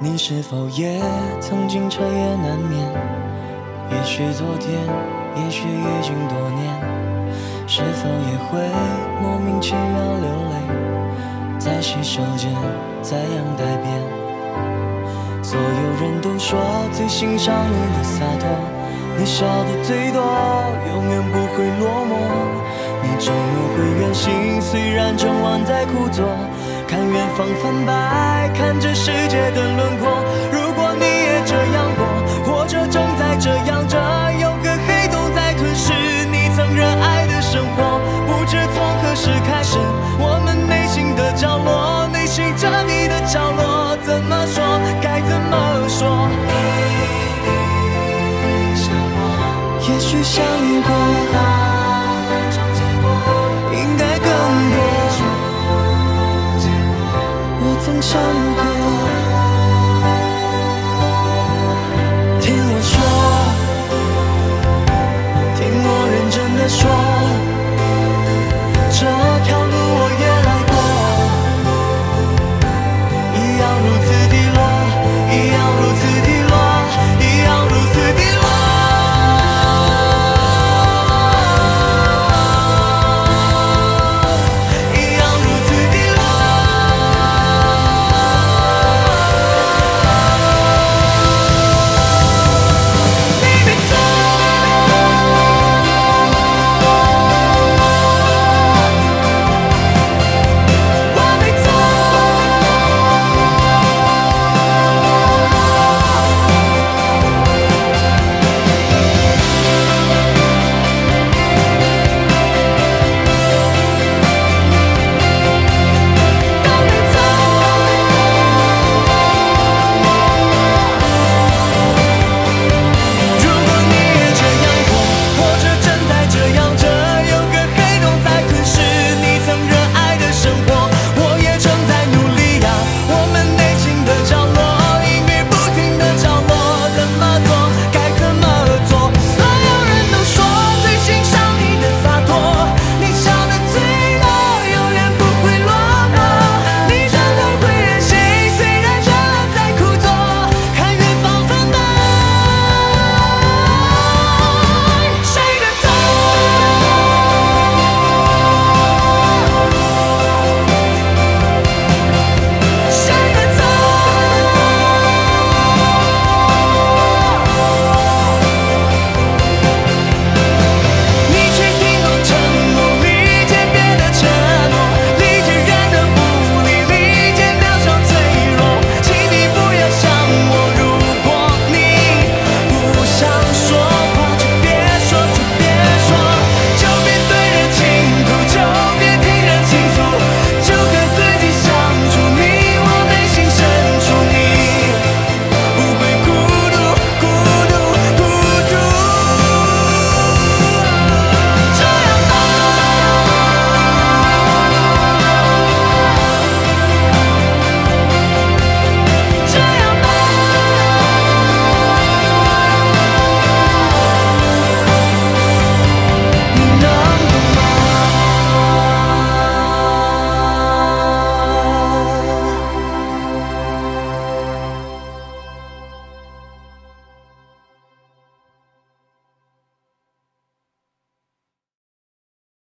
你是否也曾经彻夜难眠？也许昨天，也许已经多年，是否也会莫名其妙流泪，在洗手间，在阳台边。所有人都说最欣赏你的洒脱，你笑的最多，永远不会落寞。你周末会远行，虽然整晚在苦坐。看远方泛白，看着世界的轮廓。如果你也这样过，或者正在这样着，有个黑洞在吞噬你曾热爱的生活。不知从何时开始，我们内心的角落，内心着你的角落，怎么说？该怎么说？也许想过。唱过。